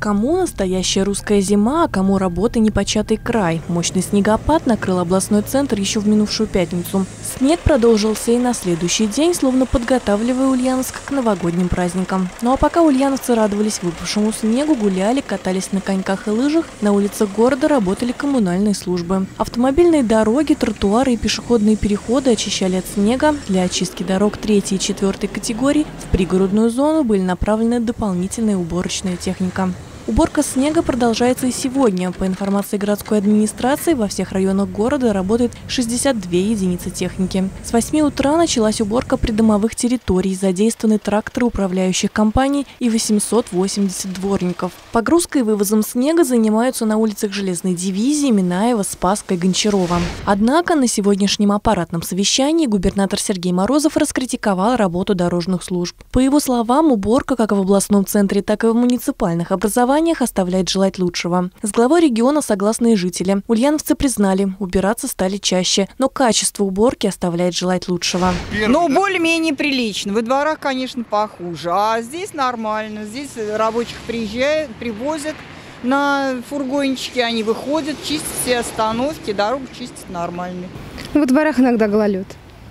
Кому настоящая русская зима, а кому работы непочатый край. Мощный снегопад накрыл областной центр еще в минувшую пятницу. Снег продолжился и на следующий день, словно подготавливая Ульяновск к новогодним праздникам. Ну а пока ульяновцы радовались выпавшему снегу, гуляли, катались на коньках и лыжах, на улицах города работали коммунальные службы. Автомобильные дороги, тротуары и пешеходные переходы очищали от снега. Для очистки дорог третьей и четвертой категории в пригородную зону были направлены дополнительная уборочная техника. Уборка снега продолжается и сегодня. По информации городской администрации, во всех районах города работает 62 единицы техники. С 8 утра началась уборка придомовых территорий, задействованы тракторы управляющих компаний и 880 дворников. Погрузкой и вывозом снега занимаются на улицах Железной дивизии, Минаева, Спаска и Гончарова. Однако на сегодняшнем аппаратном совещании губернатор Сергей Морозов раскритиковал работу дорожных служб. По его словам, уборка как в областном центре, так и в муниципальных образованиях образованиях оставляет желать лучшего. С главой региона согласны и жители. Ульяновцы признали, убираться стали чаще, но качество уборки оставляет желать лучшего. Ну, более-менее прилично. Во дворах, конечно, похуже. А здесь нормально. Здесь рабочих приезжают, привозят на фургончике, они выходят, чистят все остановки, дорогу чистят нормально. Во дворах иногда гололед.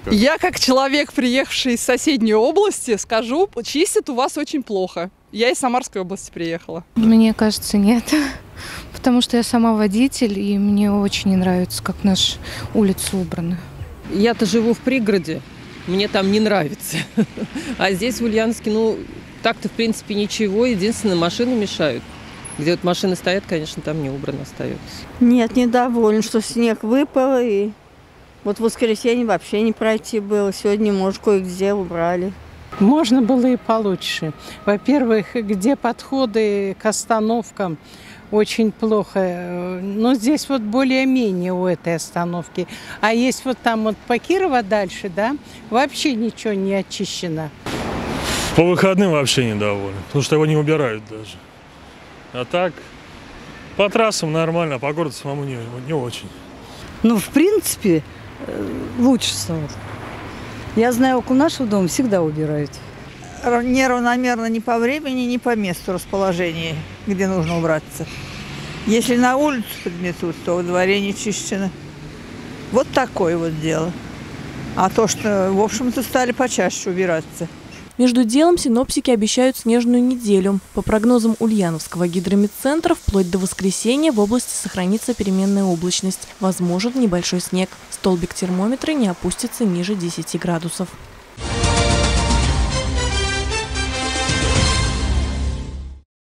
Я, как человек, приехавший из соседней области, скажу, чистят у вас очень плохо. Я из Самарской области приехала. Мне кажется, нет. Потому что я сама водитель, и мне очень не нравится, как наша улица убрана. Я-то живу в пригороде, мне там не нравится. А здесь, в Ульяновске, ну, так-то, в принципе, ничего. Единственное, машины мешают. Где вот машины стоят, конечно, там не убрано остается. Нет, недоволен, что снег выпал, и вот в воскресенье вообще не пройти было. Сегодня, может, кое-где убрали. Можно было и получше. Во-первых, где подходы к остановкам очень плохо. Но здесь вот более-менее у этой остановки. А есть вот там вот по Кирова дальше, да, вообще ничего не очищено. По выходным вообще недоволен, потому что его не убирают даже. А так, по трассам нормально, а по городу самому не, не очень. Ну, в принципе, э, лучше стало. Я знаю, около нашего дома всегда убирают. Неравномерно ни по времени, ни по месту расположения, где нужно убраться. Если на улицу подметут, то во дворе не чищено. Вот такое вот дело. А то, что, в общем-то, стали почаще убираться. Между делом синоптики обещают снежную неделю. По прогнозам Ульяновского гидрометцентра, вплоть до воскресенья в области сохранится переменная облачность. Возможен небольшой снег. Столбик термометра не опустится ниже 10 градусов.